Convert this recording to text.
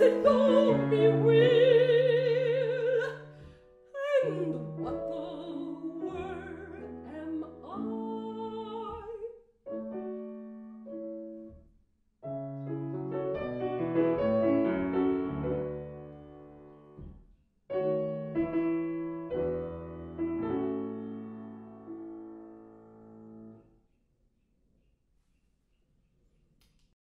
it gonna be weird?